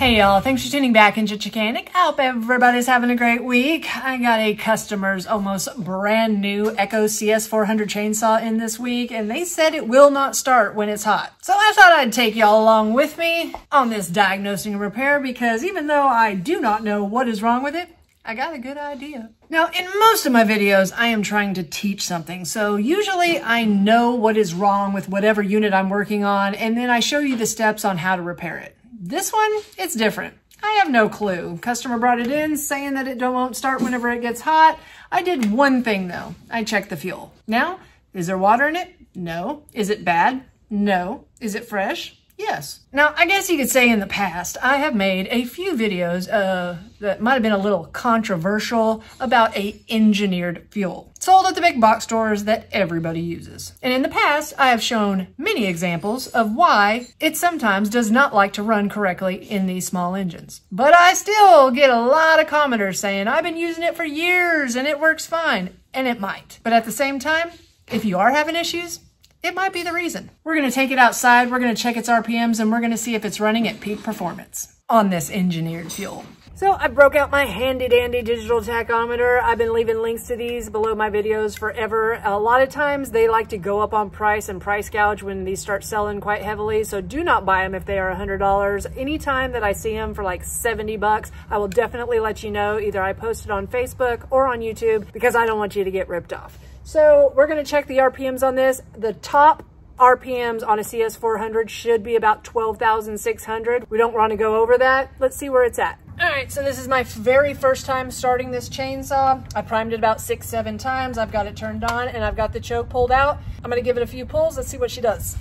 Hey y'all, thanks for tuning back into Chickanic. I hope everybody's having a great week. I got a customer's almost brand new Echo CS400 chainsaw in this week, and they said it will not start when it's hot. So I thought I'd take y'all along with me on this diagnosing and repair because even though I do not know what is wrong with it, I got a good idea. Now, in most of my videos, I am trying to teach something. So usually I know what is wrong with whatever unit I'm working on, and then I show you the steps on how to repair it. This one, it's different. I have no clue. Customer brought it in saying that it don't won't start whenever it gets hot. I did one thing though. I checked the fuel. Now, is there water in it? No. Is it bad? No. Is it fresh? Yes. Now, I guess you could say in the past, I have made a few videos uh, that might have been a little controversial about a engineered fuel sold at the big box stores that everybody uses. And in the past, I have shown many examples of why it sometimes does not like to run correctly in these small engines. But I still get a lot of commenters saying, I've been using it for years and it works fine. And it might. But at the same time, if you are having issues, it might be the reason. We're gonna take it outside, we're gonna check its RPMs, and we're gonna see if it's running at peak performance on this engineered fuel. So I broke out my handy dandy digital tachometer. I've been leaving links to these below my videos forever. A lot of times they like to go up on price and price gouge when these start selling quite heavily. So do not buy them if they are $100. Anytime that I see them for like 70 bucks, I will definitely let you know. Either I post it on Facebook or on YouTube because I don't want you to get ripped off. So we're gonna check the RPMs on this. The top RPMs on a CS400 should be about 12,600. We don't wanna go over that. Let's see where it's at. All right, so this is my very first time starting this chainsaw. I primed it about six, seven times. I've got it turned on and I've got the choke pulled out. I'm gonna give it a few pulls. Let's see what she does.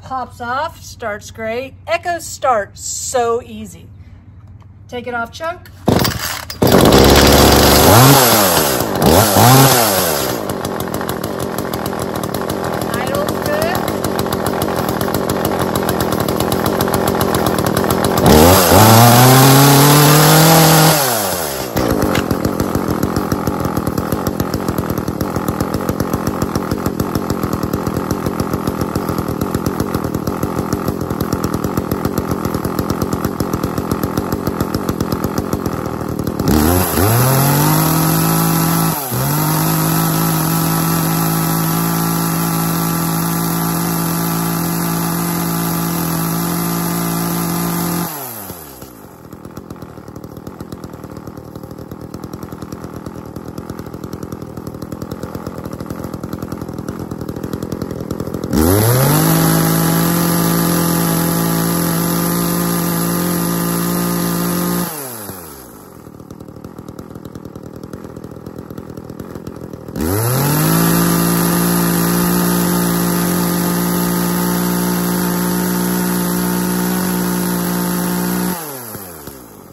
Pops off, starts great. Echo start, so easy. Take it off chunk. Idle's good.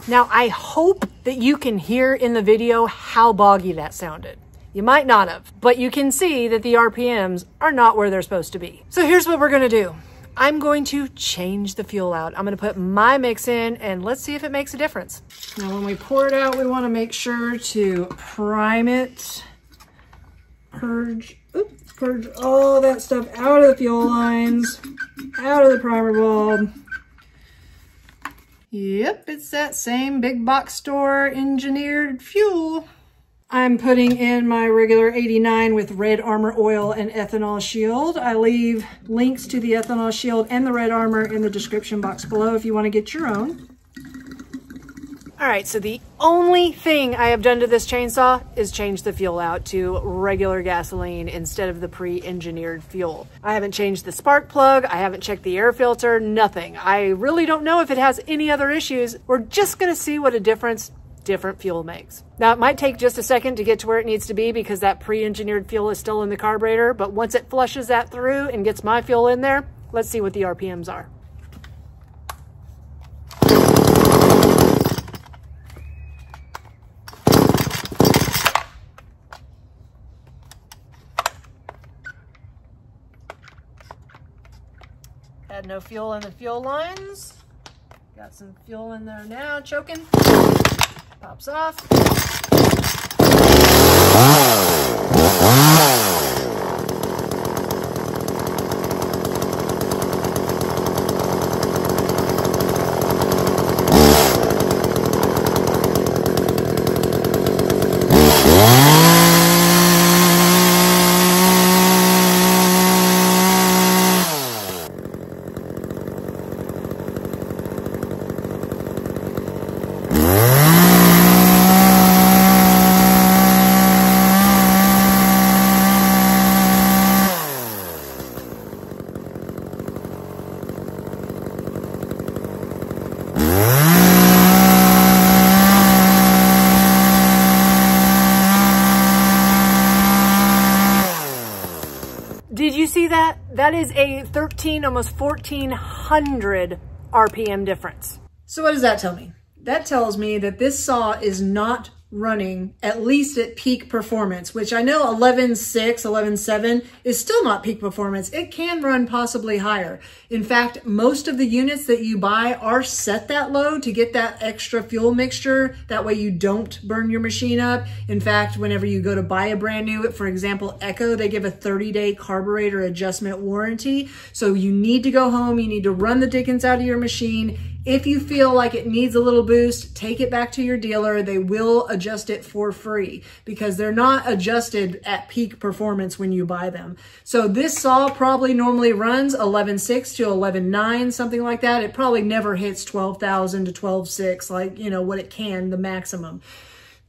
Now, I hope that you can hear in the video how boggy that sounded. You might not have, but you can see that the RPMs are not where they're supposed to be. So here's what we're gonna do. I'm going to change the fuel out. I'm gonna put my mix in and let's see if it makes a difference. Now when we pour it out, we wanna make sure to prime it, purge, oops, purge all that stuff out of the fuel lines, out of the primer bulb. Yep, it's that same big box store engineered fuel. I'm putting in my regular 89 with Red Armor Oil and Ethanol Shield. I leave links to the Ethanol Shield and the Red Armor in the description box below if you want to get your own. All right, so the only thing I have done to this chainsaw is change the fuel out to regular gasoline instead of the pre-engineered fuel. I haven't changed the spark plug, I haven't checked the air filter, nothing. I really don't know if it has any other issues. We're just gonna see what a difference different fuel makes. Now it might take just a second to get to where it needs to be because that pre-engineered fuel is still in the carburetor, but once it flushes that through and gets my fuel in there, let's see what the RPMs are. No fuel in the fuel lines. Got some fuel in there now, choking. Pops off. That is a 13, almost 1400 RPM difference. So what does that tell me? That tells me that this saw is not running at least at peak performance, which I know 11.6, 11.7 is still not peak performance. It can run possibly higher. In fact, most of the units that you buy are set that low to get that extra fuel mixture. That way you don't burn your machine up. In fact, whenever you go to buy a brand new, for example, Echo, they give a 30 day carburetor adjustment warranty. So you need to go home, you need to run the dickens out of your machine if you feel like it needs a little boost, take it back to your dealer. They will adjust it for free because they're not adjusted at peak performance when you buy them. So this saw probably normally runs 11.6 to 11.9, something like that. It probably never hits 12,000 to 12.6, like, you know, what it can, the maximum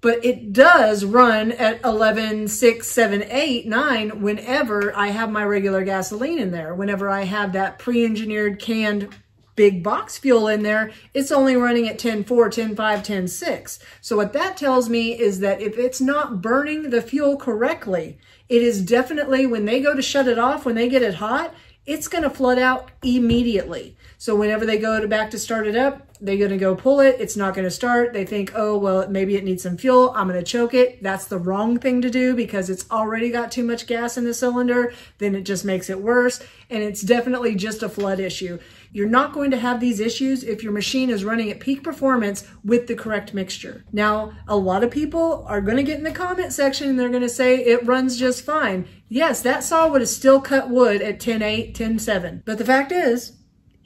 but it does run at 11, 6, 7, 8, 9 whenever I have my regular gasoline in there, whenever I have that pre-engineered canned big box fuel in there, it's only running at 10.4, 10.5, 10.6. So what that tells me is that if it's not burning the fuel correctly, it is definitely, when they go to shut it off, when they get it hot, it's going to flood out immediately. So whenever they go to back to start it up, they're going to go pull it. It's not going to start. They think, oh, well, maybe it needs some fuel. I'm going to choke it. That's the wrong thing to do because it's already got too much gas in the cylinder. Then it just makes it worse. And it's definitely just a flood issue. You're not going to have these issues if your machine is running at peak performance with the correct mixture. Now, a lot of people are going to get in the comment section and they're going to say it runs just fine. Yes, that saw would have still cut wood at 10.8, 10.7. But the fact is,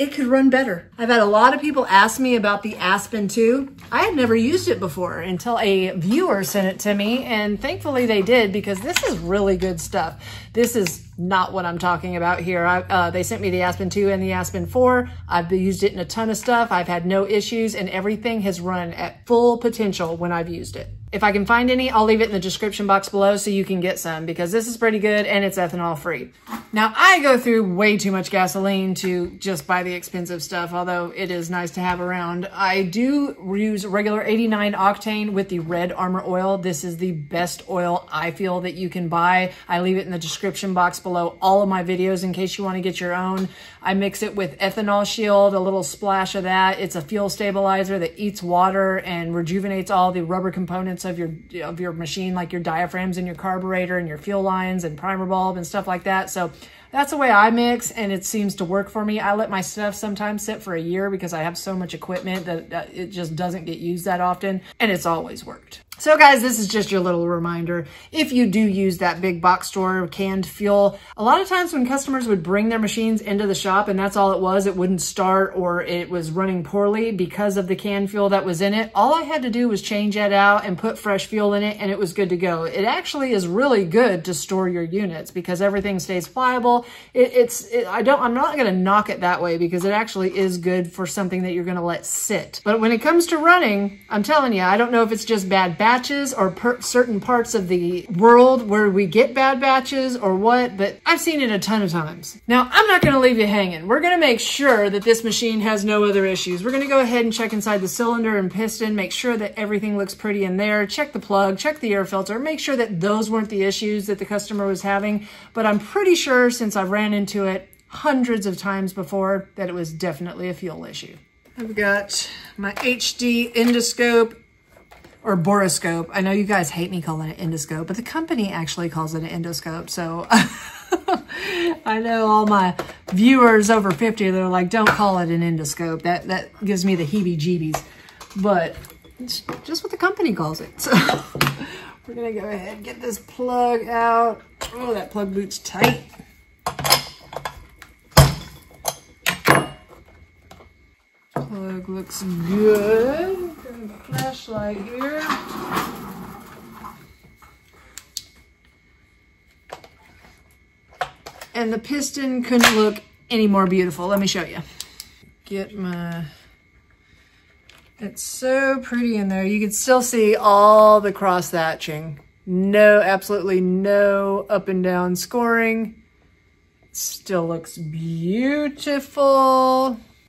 it could run better. I've had a lot of people ask me about the Aspen 2. I had never used it before until a viewer sent it to me, and thankfully they did because this is really good stuff. This is not what I'm talking about here. I, uh, they sent me the Aspen 2 and the Aspen 4. I've used it in a ton of stuff. I've had no issues, and everything has run at full potential when I've used it. If I can find any, I'll leave it in the description box below so you can get some because this is pretty good and it's ethanol free. Now I go through way too much gasoline to just buy the expensive stuff, although it is nice to have around. I do use regular 89 octane with the red armor oil. This is the best oil I feel that you can buy. I leave it in the description box below all of my videos in case you want to get your own. I mix it with ethanol shield, a little splash of that. It's a fuel stabilizer that eats water and rejuvenates all the rubber components of your of your machine, like your diaphragms and your carburetor and your fuel lines and primer bulb and stuff like that. So that's the way I mix and it seems to work for me. I let my stuff sometimes sit for a year because I have so much equipment that uh, it just doesn't get used that often and it's always worked. So guys, this is just your little reminder. If you do use that big box store canned fuel, a lot of times when customers would bring their machines into the shop and that's all it was, it wouldn't start or it was running poorly because of the canned fuel that was in it. All I had to do was change that out and put fresh fuel in it and it was good to go. It actually is really good to store your units because everything stays pliable. It, it's, it, I don't, I'm not going to knock it that way because it actually is good for something that you're going to let sit. But when it comes to running, I'm telling you, I don't know if it's just bad batches or certain parts of the world where we get bad batches or what, but I've seen it a ton of times. Now, I'm not going to leave you hanging. We're going to make sure that this machine has no other issues. We're going to go ahead and check inside the cylinder and piston, make sure that everything looks pretty in there, check the plug, check the air filter, make sure that those weren't the issues that the customer was having. But I'm pretty sure since I ran into it hundreds of times before that it was definitely a fuel issue. I've got my HD endoscope or borescope. I know you guys hate me calling it endoscope, but the company actually calls it an endoscope. So I know all my viewers over 50, they're like, don't call it an endoscope. That, that gives me the heebie-jeebies. But it's just what the company calls it. So we're going to go ahead and get this plug out. Oh, that plug boot's tight. Looks good. Flashlight here. And the piston couldn't look any more beautiful. Let me show you. Get my, it's so pretty in there. You can still see all the cross thatching. No, absolutely no up and down scoring. Still looks beautiful.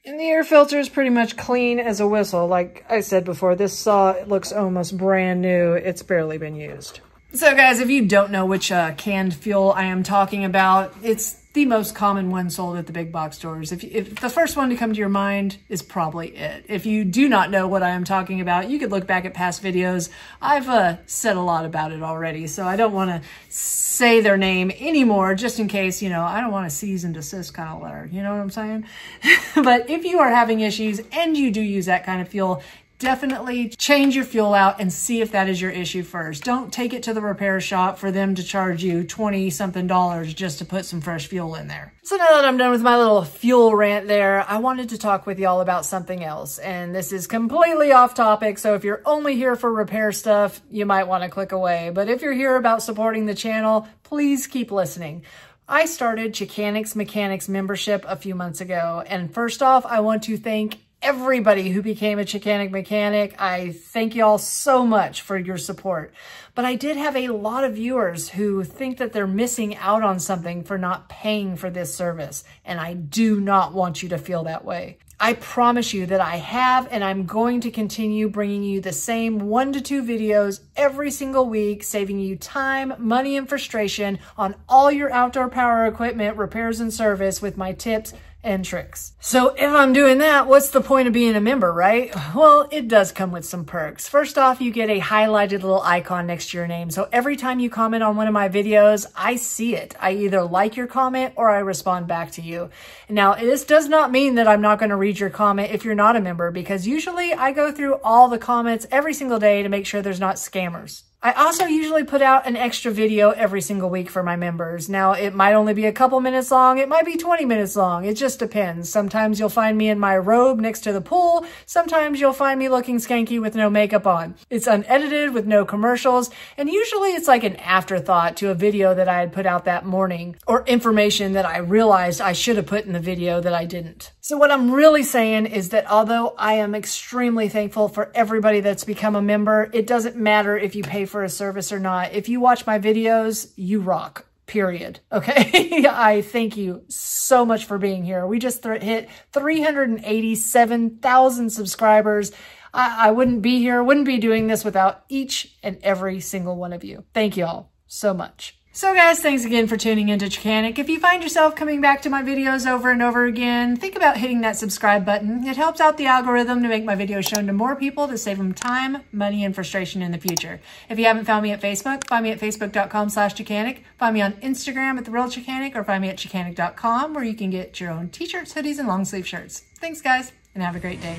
And the air filter is pretty much clean as a whistle. Like I said before, this saw looks almost brand new. It's barely been used. So guys, if you don't know which uh, canned fuel I am talking about, it's the most common one sold at the big box stores. If, if the first one to come to your mind is probably it. If you do not know what I am talking about, you could look back at past videos. I've uh, said a lot about it already, so I don't want to say their name anymore just in case, you know, I don't want a cease and desist kind of letter. You know what I'm saying? but if you are having issues and you do use that kind of fuel, definitely change your fuel out and see if that is your issue first. Don't take it to the repair shop for them to charge you 20 something dollars just to put some fresh fuel in there. So now that I'm done with my little fuel rant there, I wanted to talk with y'all about something else. And this is completely off topic. So if you're only here for repair stuff, you might want to click away. But if you're here about supporting the channel, please keep listening. I started Chickanic's Mechanics membership a few months ago. And first off, I want to thank everybody who became a Chickanic mechanic. I thank y'all so much for your support. But I did have a lot of viewers who think that they're missing out on something for not paying for this service. And I do not want you to feel that way. I promise you that I have and I'm going to continue bringing you the same one to two videos every single week, saving you time, money, and frustration on all your outdoor power equipment repairs and service with my tips and tricks. So if I'm doing that, what's the point of being a member, right? Well, it does come with some perks. First off, you get a highlighted little icon next to your name. So every time you comment on one of my videos, I see it. I either like your comment or I respond back to you. Now, this does not mean that I'm not going to read your comment if you're not a member because usually I go through all the comments every single day to make sure there's not scammers. I also usually put out an extra video every single week for my members. Now, it might only be a couple minutes long. It might be 20 minutes long. It just depends. Sometimes you'll find me in my robe next to the pool. Sometimes you'll find me looking skanky with no makeup on. It's unedited with no commercials. And usually it's like an afterthought to a video that I had put out that morning or information that I realized I should have put in the video that I didn't. So what I'm really saying is that although I am extremely thankful for everybody that's become a member, it doesn't matter if you pay for a service or not. If you watch my videos, you rock period. Okay. I thank you so much for being here. We just hit 387,000 subscribers. I, I wouldn't be here, wouldn't be doing this without each and every single one of you. Thank you all so much. So guys, thanks again for tuning into Chickanic. If you find yourself coming back to my videos over and over again, think about hitting that subscribe button. It helps out the algorithm to make my videos shown to more people to save them time, money, and frustration in the future. If you haven't found me at Facebook, find me at facebook.com slash Chickanic. Find me on Instagram at The Real Chickanic or find me at Chickanic.com where you can get your own t-shirts, hoodies, and long sleeve shirts. Thanks guys, and have a great day.